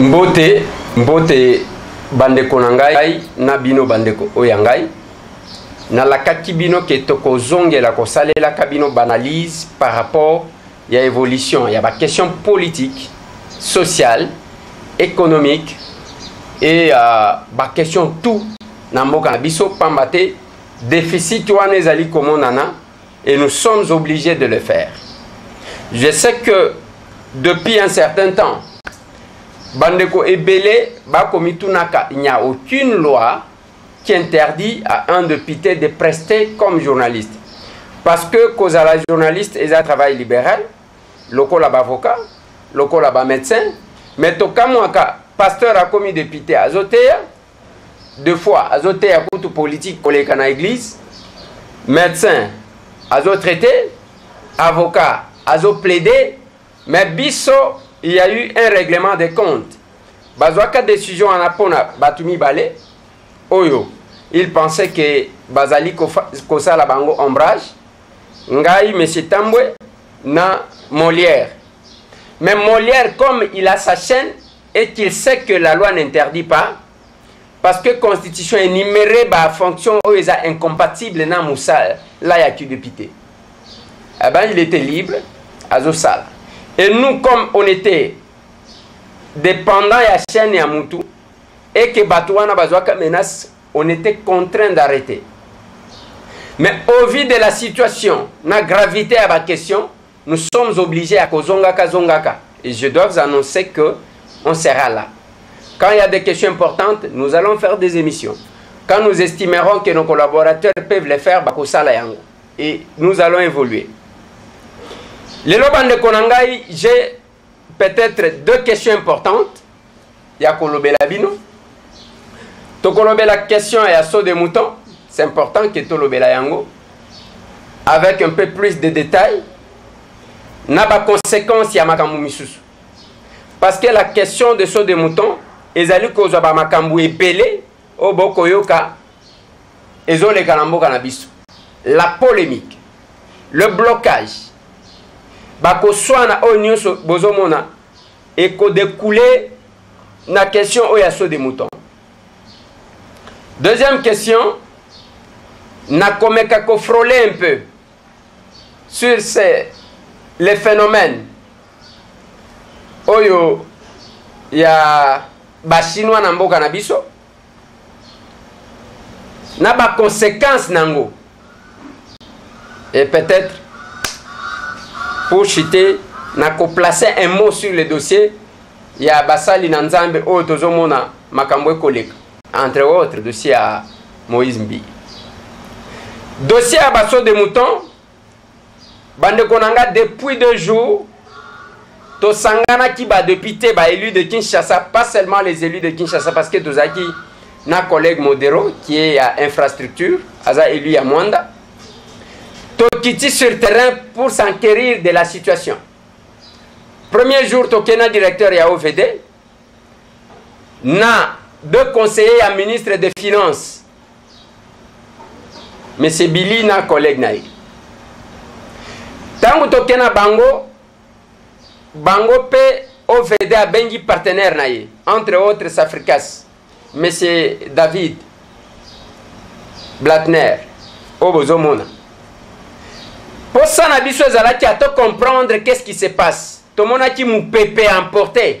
mbote mbote bandeko na ngai na bino bandeko oyo ya ngai nalakaki bino ke tokozongela kosalelaka bino banalyse par rapport ya évolution ya baquestion politique sociale économique et uh, baquestion tout na mboka na biso mpamba te deficit wana ezali komonana Et nous sommes obligés de le faire. Je sais que depuis un certain temps, Bandeko Ebele, Bakomitunaka, il n'y a aucune loi qui interdit à un député de prester comme journaliste. Parce que cause à la journaliste est un travail libéral, lokola bavocat, lokola ba médecin, mais tokamwaka pasteur akomi député azoteya, de fois azo teya kutu politique koleka na église médecin azo traiter avocat azo plaider mais biso il y a eu un règlement de compte bazwaka décision wana mpona bato mibale oyo il pensait que bazali kosala bango ombrage ngai monsieur tambwe na molière mais molière comme il a sa chaîne et qu'il sait que la loi n'interdit pas parce que constitution énuméré bafonction oyo oh, eza incompatible na mosala la ya kidepute eh aban il était libre azosala Et nous, comme on était dépendants la chaîne à Moutou et que Batouana Bazouaka menace, on était contraints d'arrêter. Mais au vu de la situation, la gravité à la question, nous sommes obligés à kozongaka zongaka. Et je dois vous annoncer que on sera là. Quand il y a des questions importantes, nous allons faire des émissions. Quand nous estimerons que nos collaborateurs peuvent les faire, et nous allons évoluer. lelo bandeko na ngai j'ai peut-être deux questions importantes ya kolobela bino tokolobela question ya saut de mouton c'est important que tolobela yango avec un peu plus de détails na baconséquence ya makambo misusu parce que la question de saut de mouton ezali kozwa bamakambo ebele oyo bokoyoka ezoleka na mboka na biso la polemique le blocage bakoswana oyo nyonso bozomona ekodekoule na question oyo ya saut de mouton deuxième question nakomeka kofrole un peu sur ce, les phénomènes oyo ya bachinois na mboka na biso na ba conséquences nango et peut-être pour chiter na ko placer un mot sur le dossier ya basali na nzambe oyo tozomona makambo ekoleka entre autres dossier ya moïse mbi dossier ya baso de mouton bandeko na nga depuis deux jours tosanganaki badepute baélu de kinshasa pas seulement les élus de kinshasa parce que tozalaki na collègue modero qui est ya infrastructure aza élu ya mwanda tokiti sur terrain pour s'enquérir de la situation premier jour tokei na directeur ya ovd na deux conseillers ya ministre de finances monsieur billy na collègue na ye ntango toke na bango bango mpe ovd abengi partenaire na ye entre autres africas monsieur david blatner oyo bozomona mposa na biso ezalaki ato comprendre qu'est ce qui se passe tomonaki mopepe emporte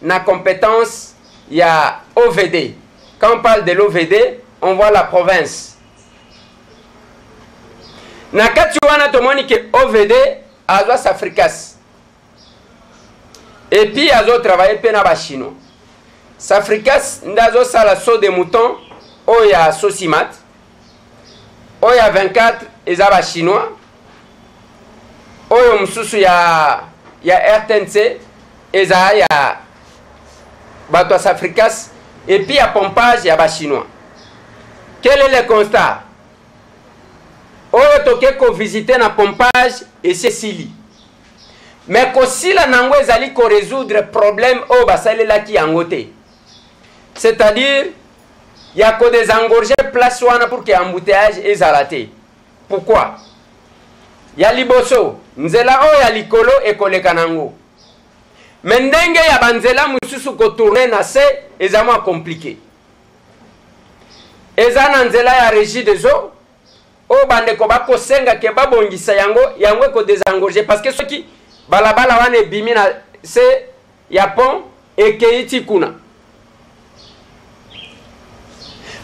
na competence ya OVD. Quand on parle de l'OVD, on voit la province. Na kati wana tomoni ke OVD azwa Safricas. Et puis azo travailler pe na ba chinois. Safricas nde azo sala saut de mouton oyo ya Sosimat. Oyo ya 24 eza ba chinois. oyo mosusu ya, ya rtnc eza ya bato ya safricas epuis ya pompage ya bachinois quel est le constat oyo toke kovisite na pompage esi esili me kosila na yango ezali koresoudre problème oyo basalelaki yango te c'est-à-dire ya kodesengorge place wana pour ke embouteillage ezala te Pourquoi? Ya liboso, nzela oyo ya likolo ekoleka na yango. Me ndenge ya banzela mosusu kotourne na se eza mwa komplike. Eza na nzela ya regie des eaux oyo bandeko bakosenga ke babongisa yango, yango ekodesengorge parce que soki balabala wana ebimi na se ya pont ekeyi ti kuna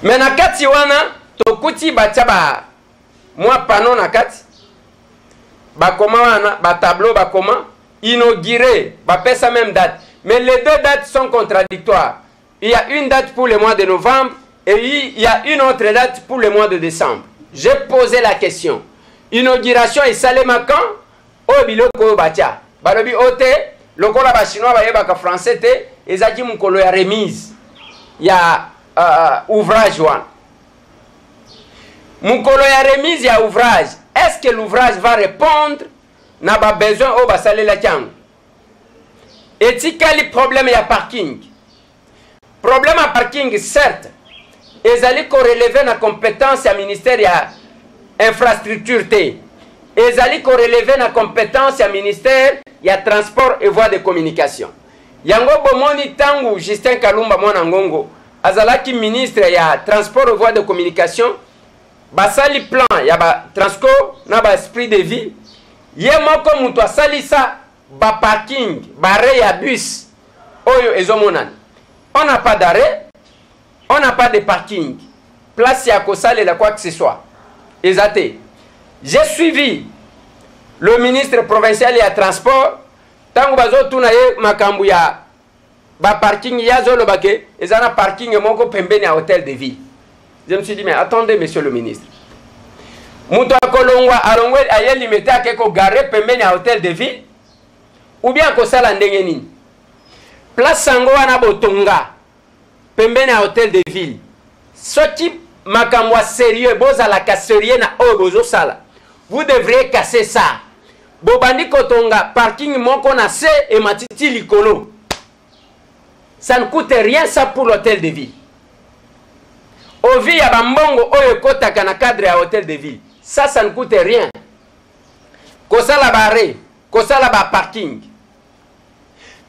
me na kati wana tokuti batya ba mwa pano na kati bakoma wana batableau bakoma inauguré bapesa même date mais les deux dates sont contradictoires il y a une date pour le mois de novembre et il y a une autre date pour le mois de décembre j'ai posé la question inauguration esalema quand Oyo biloko oyo batya. Balobi o te, lokola ba chinois bayebaka français te, ezalaki mokolo ya remise ya uh, ouvrage wana. Mokolo ya remise ya ouvrage, est-ce que l'ouvrage va répondre na ba besoins oyo basalelaki yango? Etikali problème ya parking. Problème ya parking certes ezali ko relever na compétence ya ministère ya infrastructure te. Ezali ko relever na compétence ya ministère ya transport et voie de communication. Yango bomoni tangu Justin Kalumba mwana Ngongo azalaki ministre ya transport et voie de communication basali plan ya ba transco na ba esprit de vie ye moko mutu asalisa ba parking bare ya bus oyo ezomonana on n'a pas d'arrêt on n'a pas de parking place ya kosalela quoi que ce soit eza te j'ai suivi le ministre provincial ya transport ntango bazotuna ye makambo ya ba parking ye azoloba ke eza na parking moko pembeni ya hotel de ville je me suis dit mais attendez monsieur le ministre moto akolongwa alongwe aye limete ake kogare pembeni ya hotel de ville ou bien akosala ndenge nini place yango wana botonga pembeni ya hotel de ville soki makambo ya serieux bozalaka serieux na oyo bozosala vous devriez casser ça bobandi kotonga parking moko na se ematiti likolo ça ne coûte rien ça pour l'hôtel de ville ovi ya bambongo oyo ekotaka na cadre ya hôtel de ville ça ça ne coûte rien kosala bare kosala baparking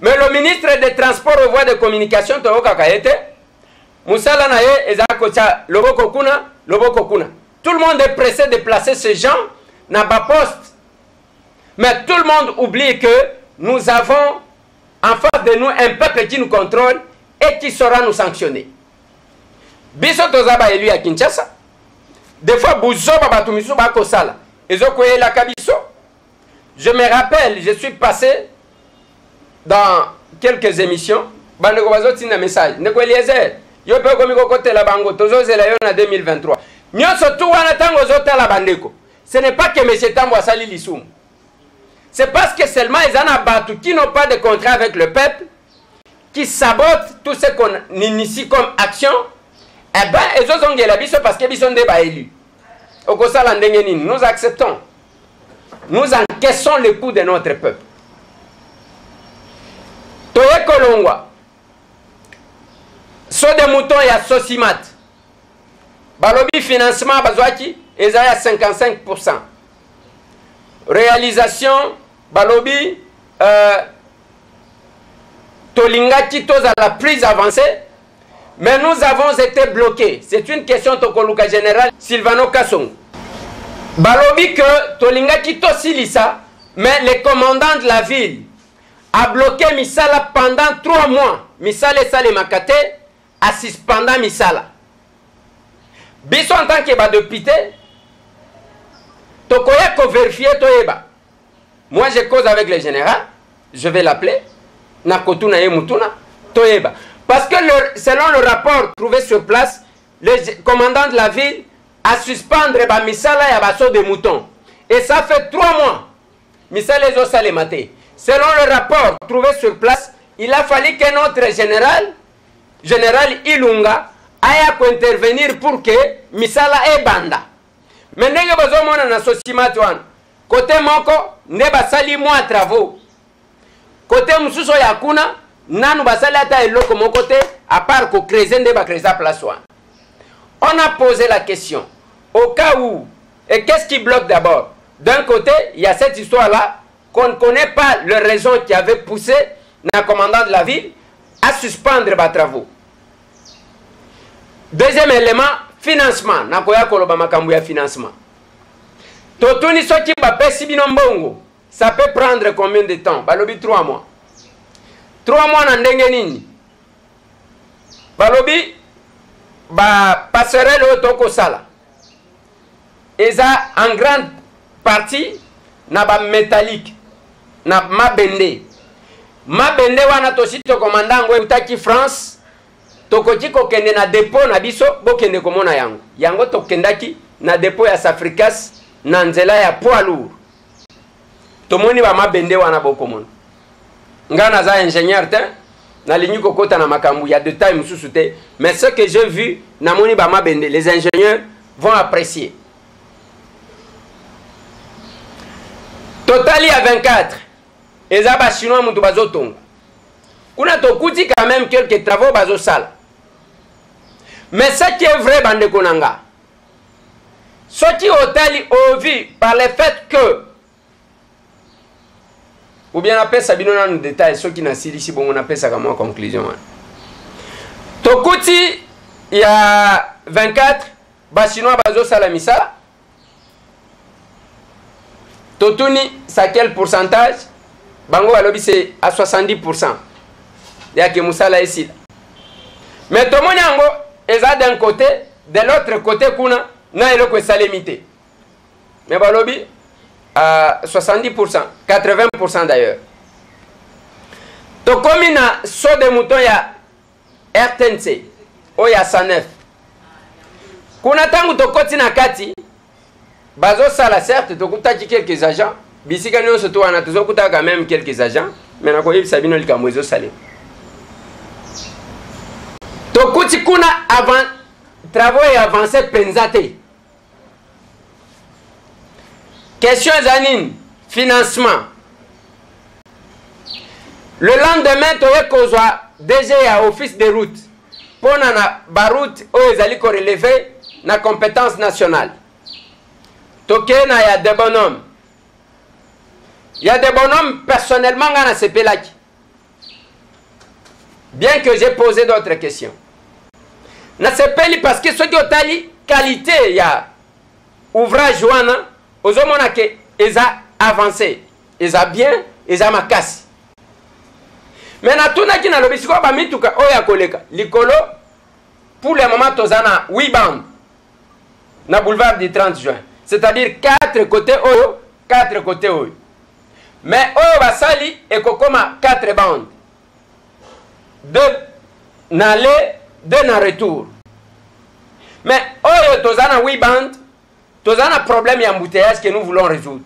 mais le ministre de transport au voie de communication toyokaka ye te mosala na ye eza kotya loboko kuna loboko kuna tout le monde est pressé de placer ces gens na baposte mais tout le monde oublie que nous avons en face de nous un peuple qui nous contrôle et qui saura nous sanctionner biso toza baelu ya kinshasa des fois buzoba bato misusu bakosala ezokweyelaka biso Je me rappelle, je suis passé dans quelques émissions. Bandeko bazotinda message. Ndeko Eliezer, yo mpe okomi kokotela bango, tozozela yo na 2023. Nyonso tu wana ntango ozotala bandeko. Ce n'est pas que M. Tambo asali lisumu. C'est parce que seulement ils en abattent qui n'ont pas de contrat avec le peuple, qui sabotent tout ce qu'on initie comme action. Eh ben, ils ont parce que ils sont des élus. Au Kosa Nous acceptons. nous encaissons le coup de notre peuple toye kolongwa so de mouton ya sosimat balobi financement bazwaki eza ya 55 pourcent réalisation balobi euh, tolingaki tozala plus avancé Mais nous avons été bloqués. C'est une question tokoluka général Silvano Kasong. Balobi que tolingaki tosilisa, mais le commandant de la ville a bloqué misala pendant trois mois. Misala esalemaka te, a suspenda misala. Biso en tant que badepute, tokoya koverifier toyeba. Moi je cause avec le général, je vais l'appeler. Nakotuna et Mutuna, Toyeba. Parce que le, selon le rapport trouvé sur place, le commandant de la ville a suspendre ba misala ya baso de mouton. Et ça fait trois mois. Misala ezo salemate. Selon le rapport trouvé sur place, il a fallu qu'un autre général, général Ilunga, aille pour intervenir pour que misala ebanda. me ndenge bozomona na sosimati wana kote moko nde basali mwa travaux kote mosusu oyo akuna nanu basali ata eloko moko te apart kocrese nde bacresa place wana on a posé la question au cas où et qu'est-ce qui bloque d'abord d'un côté il y a cette histoire là qu'on ne connaît pas le raison qui avait poussé na commandant de la ville à suspendre ba travaux deuxième element financement nakoya koloba makambo ya financement totuni soki bapesi bino mbongo ça peut prendre combien de temps balobi 3 mois 3 mois na ndenge nini balobi bapasserele oyo tokosala eza en grande partie na ba metallique na mabende mabende wana tosi tokomanda yango eutaki france tokoki kokende na depo na biso bokende komona yango yango tokendaki na depo ya safricas na nzela ya poids lourd tomoni bamabende wana bokomona ngai naza ingénieur te nalingi kokota na makambo ya detail mosusu te mais ce que j'ai vu namoni bamabende les ingénieurs vont apprécier totali ya 24 eza bachinois moto bazotonga kuna tokuti quand même quelques travaux bazosala mais ce qui est vrai bandeko na nga Soki otali ovi par le fait que ou bien napesa bino nanu detail soki nasilisi bongo napesaka mwa conclusion wana tokuti ya 24 bachinois bazosala misala totuni sa quel pourcentage bango balobi se a 70 pourcent yake mosala esila me tomoni yango eza d'un côté de l'autre côté kuna na eloko esalemi te me balobi a 70 pourcent 80 pourcent d'ailleurs tokomi na so de mouton ya rtnc oyo ya 109 kuna ntango tokoti na kati bazosala certes tokutaki quelques agents bisika nyonso to wana tozokutaka meme quelques agents me nakoyebisa bino likambo ezosalema tokuti kuna avant travaux eavance mpenza te question eza nini financement le lendemain toye kozwa dg ya office de route mpona na baroute oyo ezali koreleve na compétence nationale tokei na ya debonome ya debonome personnellement ngai nasepelaki bien que j'ai posé d'autres questions nasepeli parce que soki otali qualité ya ouvrage wana ozomona ke eza avance eza bien eza makasi me natunaki nalobi sikoyo bamituka oyo ya koleka likolo pour le moment toza na 8 bande na boulevard du 30 juin c'est-à-dire 4 côté oyo 4 côté oyo mais oyo basali ekokoma 4 bande de nale de na retour mais oyo toza na 8 bande toza na problème ya embouteillage que nous voulons résoudre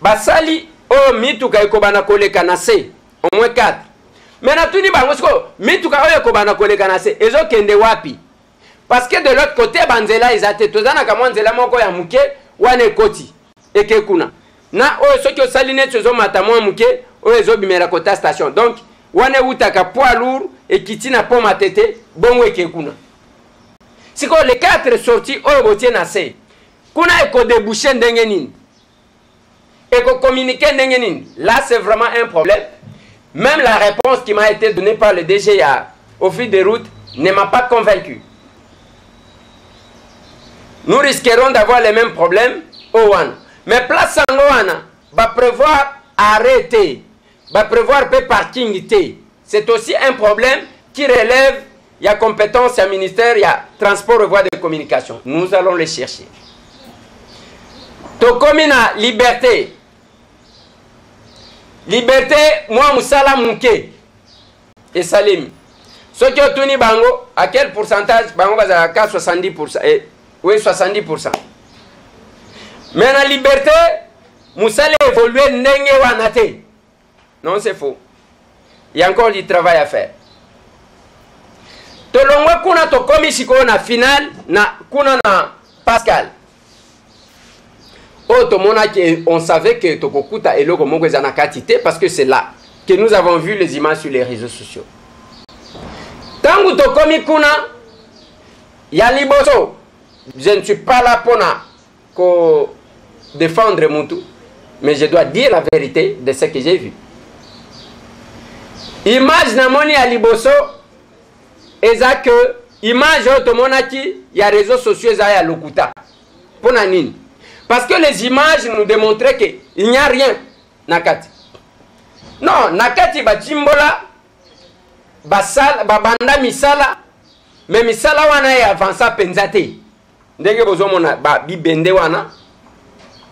basali oyo mituka ekobana koleka na se au moins 4 mais natuni bango sikoyo mituka oyo ekobana koleka na se ezokende wapi parce que de l'autre côté banzela eza te toza na kamwa nzela moko ya moke wana ekoti eke kuna na oyo soki osali neti ozomata mwa moke oyo ezobimela kota station donc wana ewutaka poids lourd ekiti na po matete bongo eke kuna sikoyo le 4 sorti oyo botie na se kuna ekodebouche ndenge nini ekokominike ndenge nini là c'est vraiment un problème même la réponse qui m'a été donnée par le dg ya office de route ne m'a pas convaincu nous risquerons d'avoir les mêmes problèmes au wana mais place yango wana baprévoir arrêt te baprévoir mpe parking te c'est aussi un problème qui relève ya compétence ya ministère ya transport et voie de communication nous allons les chercher tokomi na liberté liberté mwa mosala moke esalemi soki otuni bango à quel pourcentage bango bazalaka 70 pourcent eh, oui 70 pourcent mais na liberté mosala évolue ndenge wana te non c'est faux il y a encore du travail à faire tolongwe kuna tokomi sikoyo na finale na kuna na pascal oyo tomonaki on savait que tokokuta eloko moko eza na kati te parce que c'est là que nous avons vu les images sur les réseaux sociaux ntango tokomi kuna ya liboso je ne suis pas là mpona ko défendre mutu mais je dois dire la vérité de ce que j'ai vu image namoni ya liboso eza que image oyo tomonaki ya réseau sociaux eza ya lokuta mpo na nini parce que les images nous démontraient que il n'y a rien na kati non na kati batimbola babanda misala me misala wana e avansa mpenza te ndenge bozomona ba bibende wana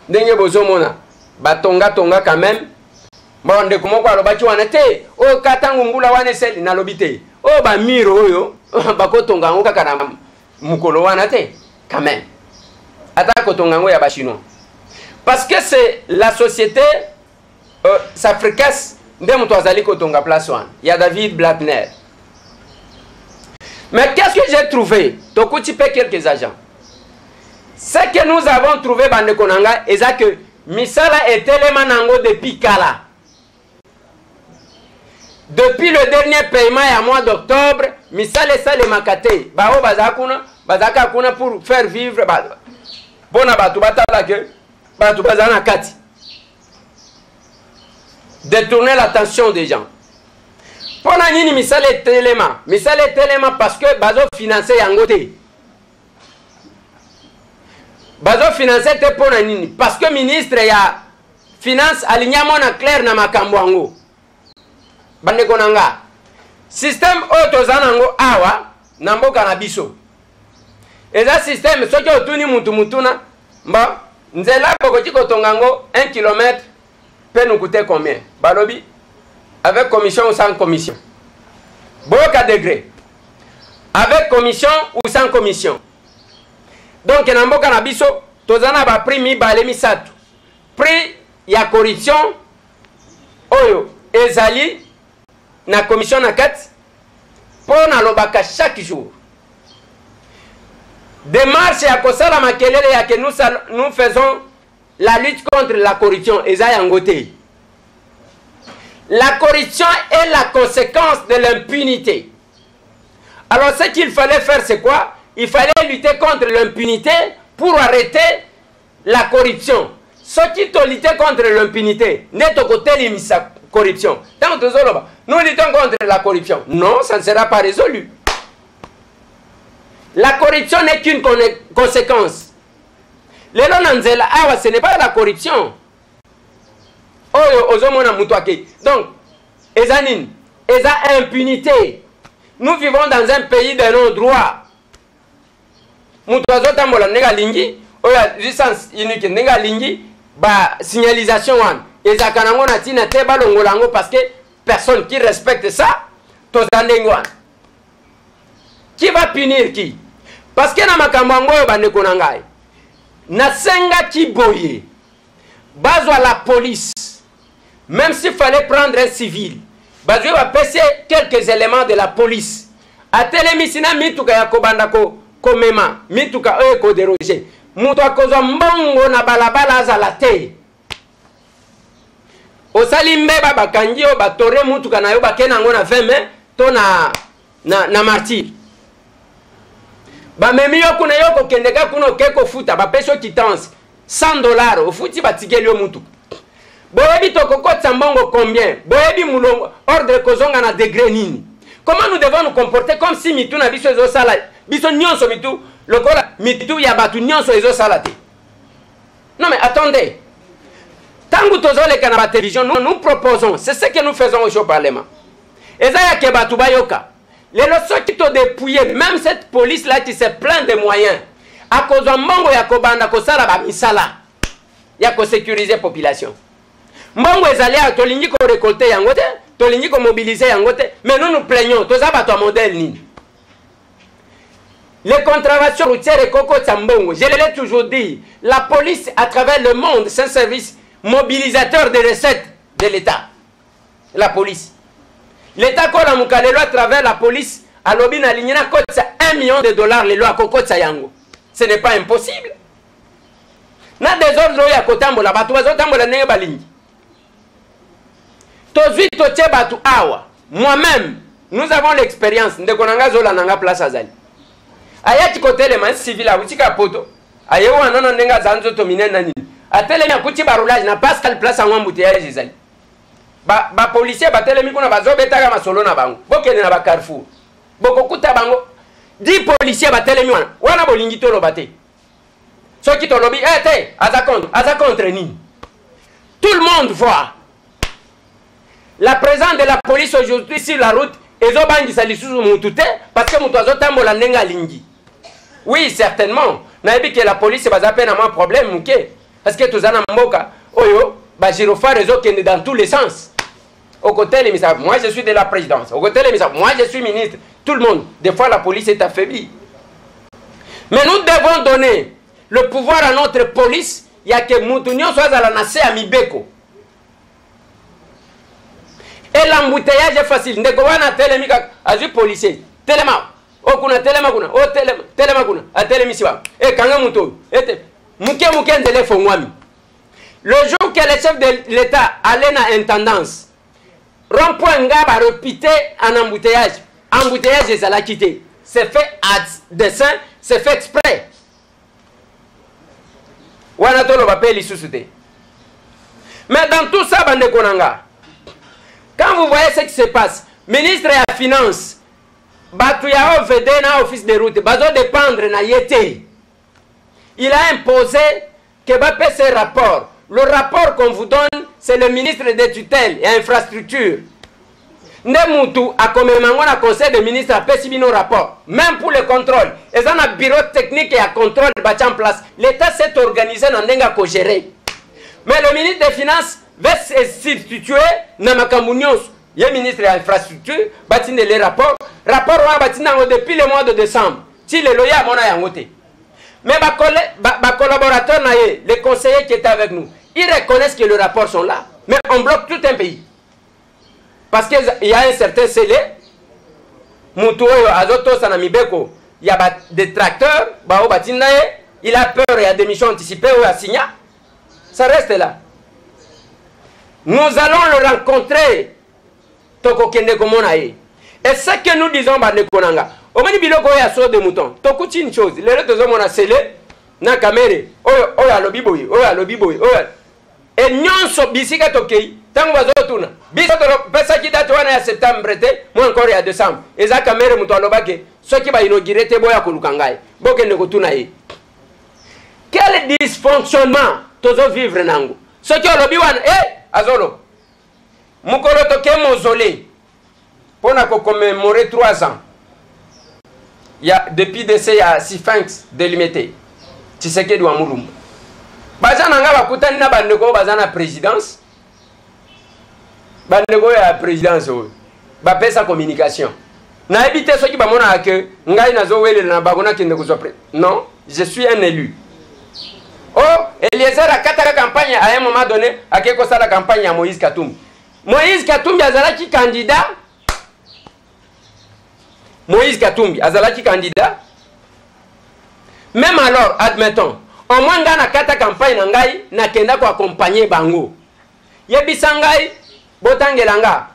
ndenge bozomona batongatonga quand même bon ndeko moko alobaki wana te oyo oh, ka ntango mbula wana eseli nalobi te oyo oh, bamire oyo bakotonga yango kaka na mokolo wana te quand même ata kotonga yango ya bachinois parce que c'est la société Euh, sa fricasse nde moto azali kotonga place wana ya david blatner mais qu'est ce que j'ai trouvé tokuti mpe quelques agents ce que nous avons trouvé bandeko na ngai eza que misala etelema na yango depuis kala depuis le dernier paiement ya mois d'octobre misala esalemaka te baoyo bazala kuna bazalaka kuna pour faire vivre mpo na bato batala ke bato bazala na kati détourner l'attention des gens mpo na nini misala etelema misala etelema parce que bazofinanse yango te bazofinanse te mpo na nini parce que ministre ya finance alinyamona claire na makambo yango bandeko na nga systeme oyo toza nango awa na mboka na biso eza systeme soki otuni mutu mutuna mba nzela bokoki kotonga yango 1 kilomètre mpe nukute combien balobi avec commission ou sans commission boyoka degré avec commission ou sans commission donc na mboka na biso toza na baprix mibale misato prix ya corruption oyo ezali na commission na kati mpo nalobaka chaque jour démarche à cause makelele que nous, nous faisons la lutte contre la corruption la corruption est la conséquence de l'impunité alors ce qu'il fallait faire c'est quoi il fallait lutter contre l'impunité pour arrêter la corruption ont lutté contre l'impunité c'est tokotelimisa corruption la corruption nous luttons contre la corruption non ça ne sera pas résolu la corruption n'est qu'une conséquence lelo na nzela awa ce n'est pas la corruption oyo ozomona moto akei donc eza nini eza impunité nous vivons dans un pays de non droit moto azotambola ndenge alingi oyo licence unique ndenge alingi basignalisation wana ezalaka nango na ntina te balongola yango parce que personne qui respecte ça toza ndenge wana qui va punir qui parce que na makambo yango oyo bandeko na ngai nasengaki boye bazwa la police Même s'il fallait prendre un civil, bazui ba pese quelques éléments de la police. Atelemi sina mituka ya kobanda ko komema mituka oyo ko déroger. Moto akozwa mbongo na balabala azala te. Osali mbeba bakangi yo batore mutuka na yo bakena yango na 20 mai to na na, na martire bamemi yo kuna yo kokende ka kuna oke kofuta bapesi yo kitanse 100 dollar ofuti batikeli yo mutuka boyebi tokokotisa mbongo combien boyebi mulongo ordre kozonga na degre nini comment nous devons nous comporter comme si mitu na biso ezosala biso nyonso mitu lokola mitu ya bato nyonso ezosala te non mais attendez ntango tozoleka na batelevision nous, nous proposons c'est ce que nous faisons au parlement eza ya ke bato bayoka lelo soki todepouye meme cette police là qui se plein de moyen akozwa mbongo ya kobanda kosala bamisala ya kosécurise population mbongo ezali ayo tolingi korekolte yango te tolingi komobilize yango te mais nous nous plaignons toza bato ya modèle nini Les contraventions routières et coco Tsambongo, je l'ai toujours dit, la police à travers le monde, c'est un service mobilisateur des recettes de l'État. la police leta akolamuka lelo à travers la police alobi na lingi nakotisa 1 million de dollars lelo akokotisa yango ce n'est pas impossible na desordre oyo ya kotambola bato bazotambola ndenge balingi tozwi totye bato awa moi-même nous avons l'expérience ndeko na ngai azolanda ngai place azali ayaki kotelema civil akuti ka poto aye wana na ndenge azali nzoto minene na nini atelemi akuti barulage na pascal place yango ambuteillage ezali ba, ba policier batelemi kuna bazobetaka masolo na bango bokende na bacarrefour bokokuta bango di policier batelemi wana wana bolingi toloba te soki tolobi e eh, te aza contre aza contre nini tout le monde voit la présence de la police aujourd'hui sur la route ezobangisa lisusu mutu te parce que mutu azotambola ndenge alingi oui certainement nayebi ke la police baza mpe na mwa problème moke Parce que toza na mboka oyo ba gyrophare ezo kende dans tous les sens. Okotelemisa, moi je suis de la présidence. Okotelemisa, moi je suis ministre. Tout le monde. Des fois la police est affaiblie. Mais nous devons donner le pouvoir à notre police ya ke mutu nyonso azala na se ya mibeko et l'embouteillage est facile ndeko wana atelemi kaka azwi policier telema o kuna telema kuna o telema kuna atelemisi bango ekanga moto oyo ete Muke muke nzele fongwami. Le jour que le chef de l'État allait na intendance, rond-point Ngaba repité en embouteillage. Embouteillage ezalaki te. C'est fait à dessin, c'est fait exprès. Wana toloba pe lisusu te. Mais dans tout ça, bande konanga, quand vous voyez ce qui se passe, ministre ya finance, batu ya OVD na office de route, bazo dépendre na yete. Il a imposé que ba pese rapport. Le rapport qu'on vous donne, c'est le ministre de tutelle et infrastructure. nde mutu akomema yango na conseil de ministre apesi bino rapport même pour le contrôle eza na bureau technique ya contrôle batya en place l'état s'est organisé na ndenge ya kogere mais le ministre des finances va se substituer na makambo nyonso ye ministre ya infrastructure batindele rapport rapport wana batinda yango depuis le mois de décembre ti lelo ye amona yango te mais bacollaborateur na ye les conseillers qui étaient avec nous ils reconnaissent que le rapport sont là mais on bloque tout un pays parce que il y a un certain sele motu oyo azotosa na mibeko ya badetracteur baoyo batinda ye il a peur ya démission anticipé oyo asigna Ça reste là. Nous allons le rencontrer. Tokokende komona ye. Et ce que nous disons bandeko na nga, omoni biloko oyo ya saut de mouton, tokuti une chose, lelo tozomona sele na kamere, oyo oyo alobi boye, oyo alobi boye, oyo e nyonso bisika tokei ntango bazotuna biso topesaki date wana ya septembre te mwa encore ya decembre eza kamere moto alobaki soki bainogire te boya koluka ngai bokende kotuna ye quel dysfonctionnement tozo vivre nango soki olobi wana e eh, azoloba mokolo toke mozole mpo na kokomemore 3 ans ya depuis dese ya siphinx delimete tshisekedi wa mulumba baza na ngai bakutani na bandeko oyo baza na présidence bandeko oyo ya présidence oyo bapesa communication nayebi te soki bamonaka ke ngai nazowelela na bango nakende kozwa non je suis un élu o oh, eliezer akataka campagne à un moment donné akei kosala campagne ya moïse katumbi moïse katumbi azalaki candidat Moïse Katumbi azalaki candidat même alors admettons au moins ngai nakata campagne na ngai nakenda koaccompagne bango yebisa ngai botangela nga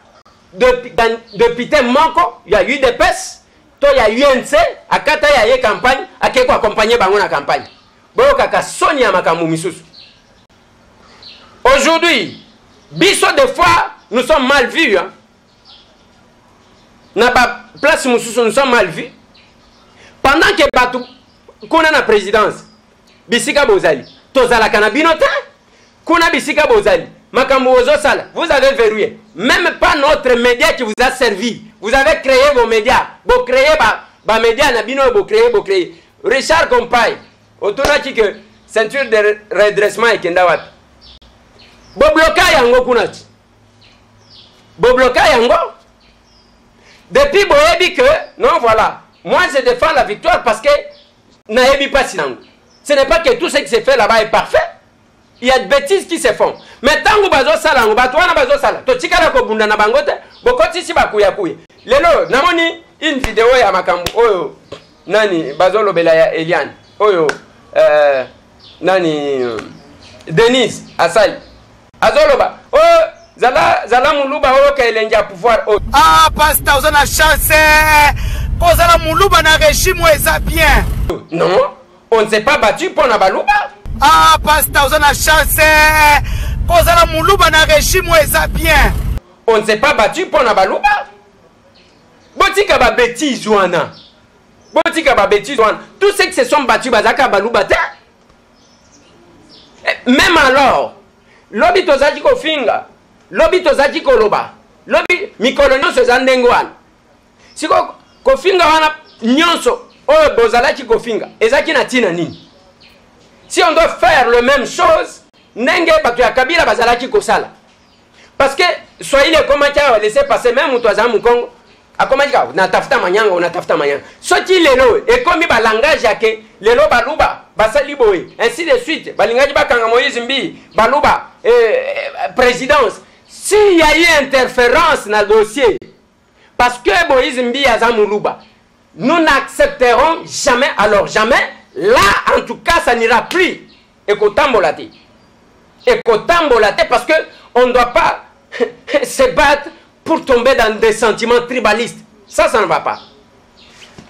depute moko ya udps to ya unc akata ya ye campagne akei koaccompagne bango na campagne boyokaka soni ya makambo misusu aujourd'hui biso de fois nous sommes mal vus hein? na ba place mosusu nous sommes mal vu pendant que bato kuna na présidence bisika bozali tozalaka na bino te kuna bisika bozali makambo ozosala vous avez verrouillé même pas notre média qui vous a servi vous avez créé vos médias bocréé bamédia ba na bino oyo bocréé bocréé richard compaye otunaki ke ceinture de redressement ekenda wapi bobloka yango kuna ti bobloka yango depuis boyebi que non voilà moi je défends la victoire parce que nayebi mpasi nango ce n'est pas que tout ce qui se fait là-bas est parfait il y a de bêtises qui se font mais ntango bazosala yango bato wana bazosala totikala kobunda na bango te bokotisi bakuyakuya lelo namoni une video ya makambo oyo nani bazolobela ya eliane oyo uh, nani denise asali azoloba o oh, zala zala muluba oyoka elengi ya pouvoir oyo oh. ah pasta oza na chance eh. kozala muluba na regime oyo eza bien non on ne s'est pas battu mpo na baluba ah pasta oza na chance eh. kozala muluba na regime oyo eza bien on ne s'est pas battu mpo na baluba botika ba betises wana botika ba betises wana tout ce qui se sont battus bazalaka baluba te eh, même alors lobi tozalaki kofinga lobi tozalaki koloba lobi mikolo nyonso eza ndenge wana siko kofinga wana nyonso oyo bozalaki kofinga ezalaki na ntina nini si on doit faire le même chose ndenge bato ya kabila bazalaki kosala parce que swahili ekomaki awa laisse passer meme moto azala mokongo akomaki kaka natafuta manyanga o natafuta manyanga soki lelo ekomi balangage yake lelo baluba basali boye ainsi de suite balingaki bakanga moïse mbi baluba eh, eh, présidence s'il y a eu interférence na dossier parce que moïse mbi aza moluba nous n'accepterons jamais, alors jamais, là en tout cas ça n'ira plus. Et qu'au Et parce que on ne doit pas se battre pour tomber dans des sentiments tribalistes. Ça, ça ne va pas.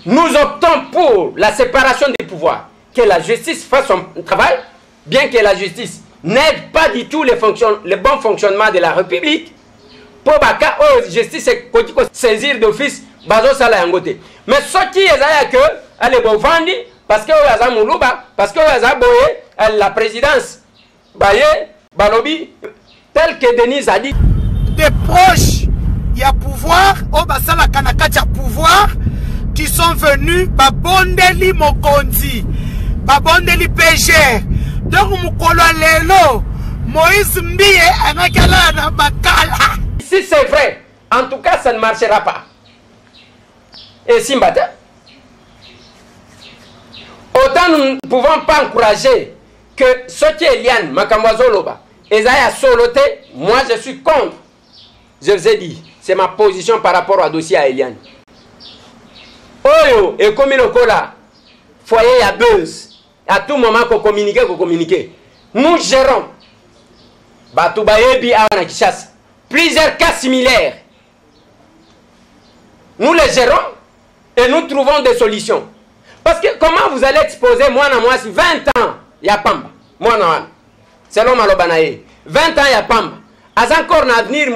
Nous optons pour la séparation des pouvoirs. Que la justice fasse son travail, Bien que la justice n'aide pas du tout le, fonction, le bon fonctionnement de la République, mpo baka oyo oh, justice ekoki kosaisir d'office bazosala yango te mais soki ezali ya ke ale bovandi parce que oyo aza moluba parce que oyo aza boye la présidence baye balobi tel que denise a dit des proches ya pouvoir oyo basalaka na kati ya pouvoir qui sont venus babondeli mokonzi babondeli pgr donc mokolo ya lelo moïse mbiye angaki alala na bakala si c'est vrai en tout cas ça ne marchera pas esimba te autant nous ne pouvons pas encourager que soki eliane makambo azoloba Eza ya solo te, moi je suis contre. Je vous ai dit, c'est ma position par rapport à dossier ya Eliane. Oyo ekomi lokola foyer ya buzz. À tout moment ko communiquer, ko communiquer. Nous gérons. Batu bayebi awa na Kishasa. Plusieurs cas similaires. Nous les gérons et nous trouvons des solutions. Parce que comment vous allez exposer moi na moi 20 ans ya pamba moi na selon maloba na 20 ans ya pamba aza encore na avenir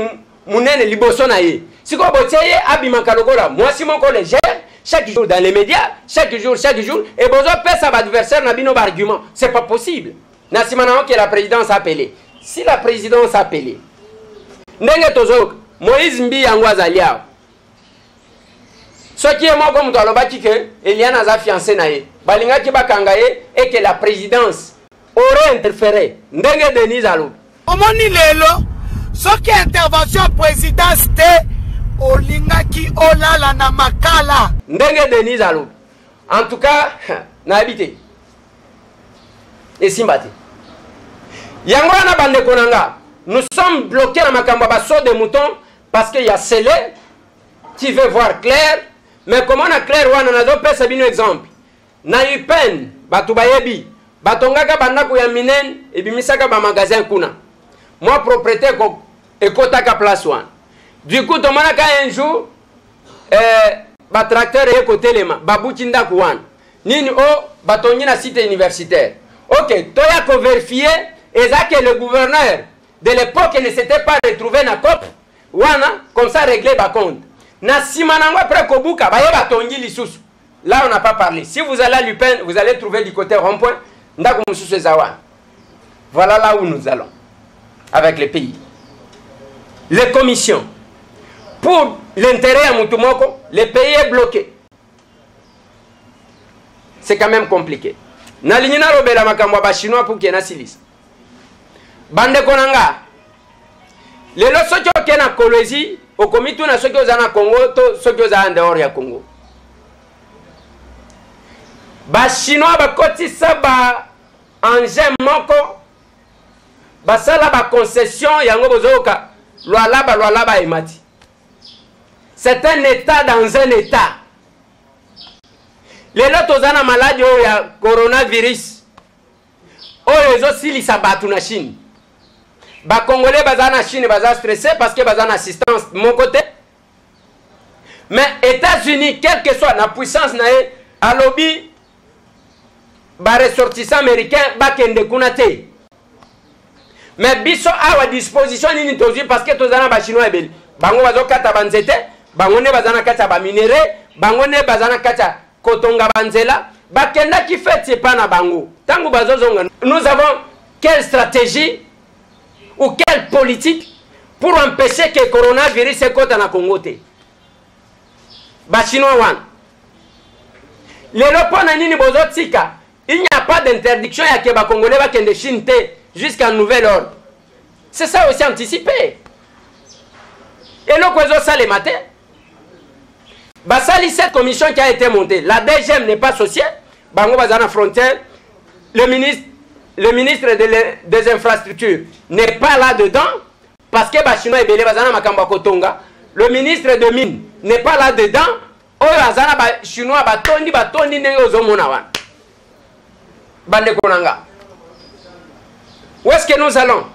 munene liboso na ye sikoyo botie ye abimaka lokola mwasi moko légère chaque jour dans les médias chaque jour chaque jour et bozopesa baadversaire na bino baargument c'est pas possible na sima na oke la presidence apele si la presidence apele ndenge tozoyoka moïse mbi yango azali awa soki ye moko moto alobaki ke eliane aza fiance na ye balingaki bakanga ye eke la presidence ore interfere ndenge denise alobi omoni lelo soki intervention ya presidence te olingaki olala na makala ndenge denise alobi en tout cas nayebi te esimba te yango wana bandeko na nga nous sommes bloqués na makambo ya baso de mouton parce que ya sele tu veux voir clair mais komona clair wana nazopesa bino exemple na upen bato bayebi batongaka bandako ya minene ebimisaka bamagasin kuna mwa propriété ekotaka place wana du coup tomonaka un jour eh, batracteur eye kotelema babuti ndako wana Nini o batongi na site universitaire? Ok, toya ko verifier eza que le gouverneur de l'epoque ne s'était pas retrouvé na cop wana comme ça régler ba compte. Na sima nango après kobuka baye batongi lisusu. Là on n'a pas parlé. Si vous allez à Lupin, vous allez trouver du côté rond-point ndako mususu eza wana. Voilà là où nous allons avec le pays. Les commissions pour l'intérêt à Mutumoko, le pays est bloqué. c'est quand même compliqué nalingi nalobela makambo ya bachinois puke nasilisa bandeko na nga lelo soki oke na kolwezi okomituna soki oza na congo to soki oza en dehors ya congo bachinois bakotisa ba engin moko basala baconcession yango bozoyoka lwalaba lwalaba emati c'est un état dans un état lelo toza na maladi oyo ya coronavirus oyo ezosilisa bato na chine bakongole baza na chine baza stresse parce que baza na assistance moko te mais états-unis quelque soit na puissance na ye alobi ba ressortissants américains bakende kuna te me biso awa disposition nini tozwi parce que toza na bachinois ebele bango bazokata banzete bango nde baza na kati ya baminere bango nde baza na kati ya kotonga banzela bakendaki feti epa na bango ntango bazozonga nous avons quelle stratégie ou quelle politique pour empêcher que coronavirus ekota na congo te ba chinois wana lelo mpo na nini bozotika il n'y a pas d'interdiction ya ke bakongole bakende chine te jusqu'à nouvel ordre c'est ça aussi anticiper eloko ezosalema te basali cette commission qui a été montée la dgm n'est pas socié bango baza na frontière le ministre, le ministre de le, des infrastructures n'est pas là dedans Parce que ba chinois ebele baza na makambo ya kotonga. Le ministre de mine n'est pas là dedans. Oyo aza na ba chinois batondi batondi ndenge ozomona wana. Bande konanga. Où est-ce que nous allons?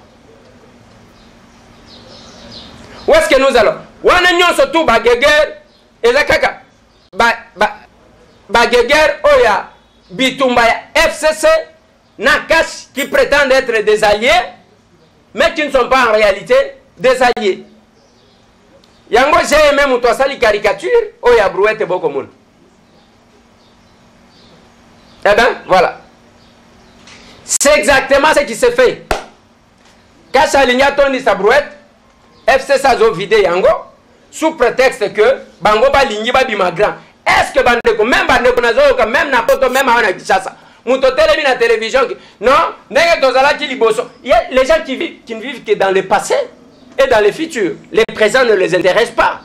Où est-ce que nous allons? Wana nyonso tout ba geger eza kaka ba ba ba geger oya bitumba ya FCC na cash qui pretendent être des alliés mais qui ne sont pas en réalité des alliés yango jme moto asali caricature oyo ya brouete bokomona eh bien voilà c'est exactement ce qui se fait kasi alingi atondisa brouete FCC azo vide yango sous prétexte que bango balingi babima grand. Est-ce que bandeko même bandeko nazoyoka même na poto même awa na Kinshasa moto otelemi na télévision ke non ndenge tozalaki liboso les gens qui vivent, qui ne vivent que dans le passé et dans le futur le présent ne les intéresse pas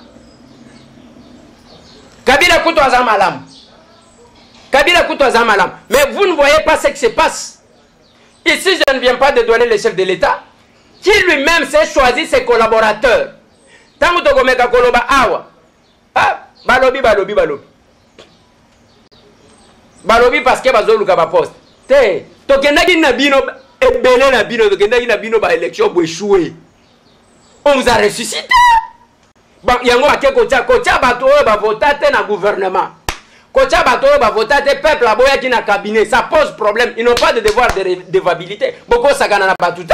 kabila kutu aza malamu kabila kutu aza malamu mais vous ne voyez pas ce qui se passe ici je ne viens pas de donner le chef de l'état qui lui meme se choisi ses collaborateurs ntango tokomeka koloba awa ah, balobi balobi balobi balobi parceke bazoluka baposte te tokendaki na bino ebele na bino tokendaki na bino baélection boechoue on vous a ressuscité Ba, yango bake kotya kotya bato oyo bavota te na gouvernement kotya bato oyo bavota te peuple aboyaki na cabinet ça pose problème ils n'ont pas de devoir de devabilité bokosakana na bato te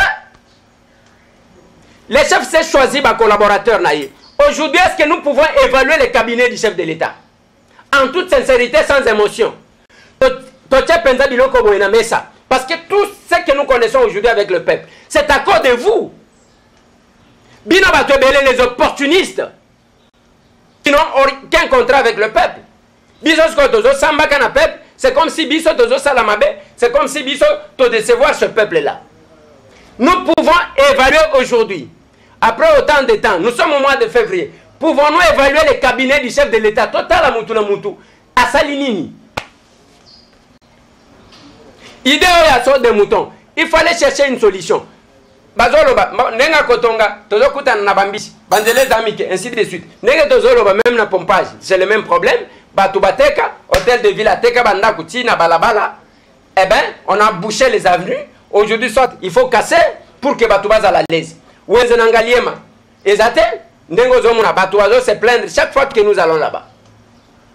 le chef s'est choisi bacollaborateur na ye aujourd'hui est ce que nous pouvons évaluer le cabinet du chef de l'état en toute sincérité sans émotion totya mpenza biloko boye na mesa parce que tout ce que nous connaissons aujourd'hui avec le peuple c'est à cause de vous les opportunistes qui n'ont aucun contrat avec le peuple biso samba peuple c'est comme si biso tozosala mabe c'est comme si biso décevoir ce peuple là nous pouvons évaluer aujourd'hui après autant de temps nous sommes au mois de février pouvons-nous évaluer les cabinets du chef de l'état total mutu na mutu asali idée ya aso des moutons. il fallait chercher une solution bazoloba ndenge akotonga tozokutana na bambisi banzela eza mike ainsi de suite ndenge tozoloba meme na pompage c'est le même problème bato bateka hôtel de ville ateka bandako ti na balabala eh ben on a bouché les avenues aujourd'hui soit il faut casser pour que bato bazala lese wenze na ngaliema eza te ndenge ozomona bato bazo se plaindre chaque fois que nous allons là-bas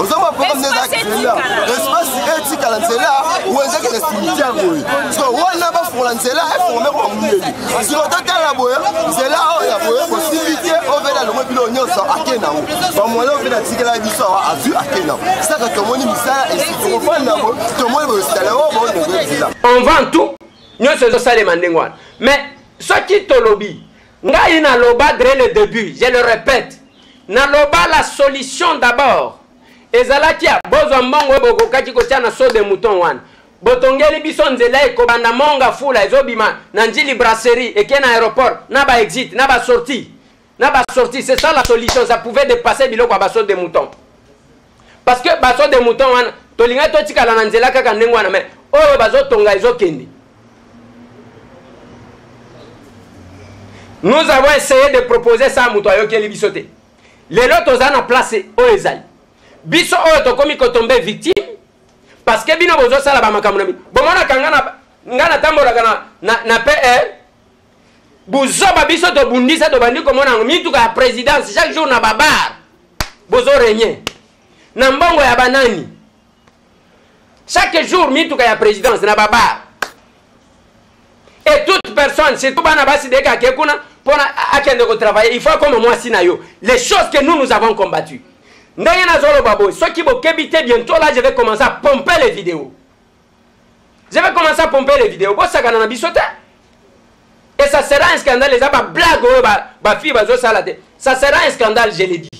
ozomona problème nde eza espace etikala nzela oyo ezakela simiti yango oyo so wana bafungola nzela efungome kwa moyeli siko totala boye nzela oyo ya boye bosimbi te ovela longo bino nyonso ake nango bamwale ovela atikela biso awa azwi ake nango saka tomoni misala esikofanda boye tomoni boye sitala oyo boondogo nzela on vend tout nyonso ezosalema ndenge wana mais soki tolobi Ngai na loba dre le debut, je le repete, na loba la solution d'abord ezalaki ya bozwa mbongo bokokaki kotia na saut de mouton wana botongeli biso nzela ekobanda mont ngafula ezobima na njili brasserie eke na aéroport na ba exit na ba sortie na ba sortie c'est ça la solution ça pouvait depasser biloko ya ba saut de mouton parce que baso de mouton wana tolinga totikala na nzela kaka ndenge wana mai oyo bazotonga ezokende nous avons essayé de proposer ça moto ayokeli biso te lelo toza na place oyo ezali biso oyo tokomi kotombe victime parce que bino bozosala bamakambo na bino bomonaka nga natambolaka na, na, na pr buzoba biso tobundisa tobandi komona yango mituka ya présidence chaque jour na babar bozo regne na mbongo ya banani chaque jour mituka ya présidence na babar et toute personne surtout bana basi deke ake kuna mpona akende kotravaille il faut akoma mwasi na yo les choses que nous nous avons combattu ndenge nazoloba boye soki bokebi te bientôt là je vais commencer à pomper les vidéos je vais commencer à pomper les vidéos bosakana na biso te et ça sera un scandale eza bablage oyo bafille bazosala te ça sera un scandale je le dis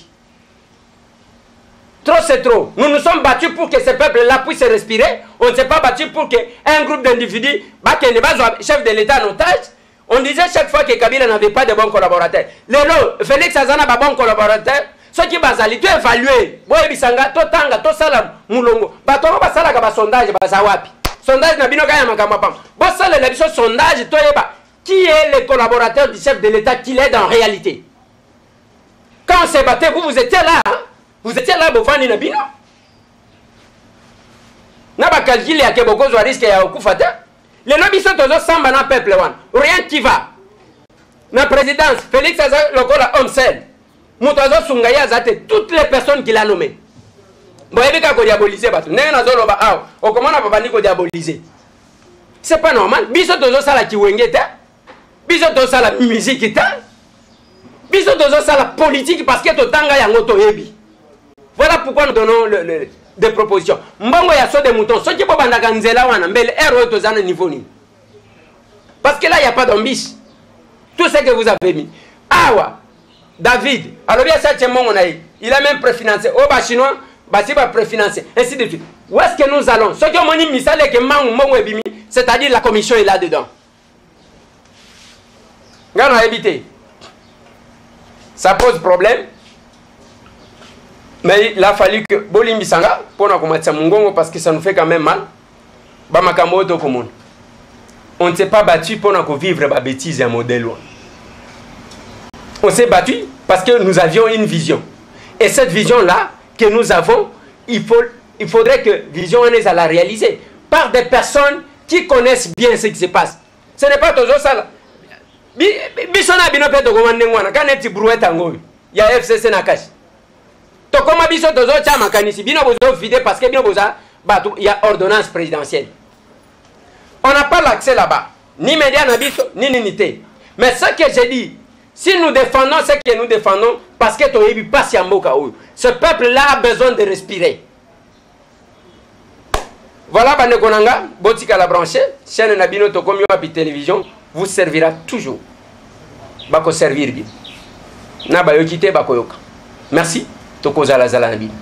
Trop, c'est trop. Nous nous sommes battus pour que ce peuple là puisse respirer. On ne s'est pas battu pour qu'un groupe d'individus, chef de l'État en otage, On disait chaque fois que Kabila n'avait pas de bons collaborateurs. Lelo, Felix aza na ba bons collaborateurs. soki bazali to évaluer boyebisa nga totanga tosala mulongo bato yango basalaka basondage baza wapi sondage na bino kaka ya makambo ya pamba bosalela biso sondage toyeba qui est le collaborateur du chef de l'état qu'il est en réalité quand on se battait vous vous étiez là hein? vous étiez là bovandi na bino na bacalcule ya ke bokozwa riske ya okufa te Lelo biso tozo samba na peuple wana. Rien qui va. Na présidence, Félix aza lokola homme seul. Moto azo sunga ye aza te. Toutes les personnes qu'il a nommées. Boyebi ka ko diaboliser bato. Ndenge nazo loba awa, okomona babandi ko diaboliser. C'est pas normal. Biso tozo sala kiwenge te. biso tosala miziki te biso tozosala politiki parce que totanga yango toyebi voilà pourquoi nous donnons le, le, des propositions mbongo ya so de mouton soki bobandaka nzela wana mbele heure oyo toza na niveau nini parce que là ya pas d'ambice tout ce que vous avez mis awa david alobi asatie mbongo na ye il a même préfinancé oyo oh, bachinois basi bapréfinancé ainsi de suite où est ce que nous allons soki omoni misala eke mbangu mbongo ebimi c'est à dire la commission est là dedans Ngano éviter. Ça pose problème. Mais il a fallu que Bolimbisanga, pour nous Mungongo, parce que ça nous fait quand même mal, on ne s'est pas battu pour vivre la bêtise et un modèle. On s'est battu parce que nous avions une vision. Et cette vision-là que nous avons, il, faut, il faudrait que vision on à la réaliser par des personnes qui connaissent bien ce qui se passe ce n'est pas tozosala biso na bino mpe tokoma ndenge wana ka neti brouette yango oyo ya fcc na kashi tokoma biso tozotya makanisi bino bozovide parce que bino boza bato ya ordonnance présidentielle on n'a pas l'accès là-bas ni média na biso ni nini te mais ce que j'ai dit si nous défendons ce que nous défendons parce que toyebi mpasi ya mboka oyo ce peuple là a besoin de respirer Voilà bandeko na nga botikala branche chaîne na bino tokomi wapi télévision vous servira toujours bakoservir bino na bayoki te bakoyoka merci tokozalazala na bino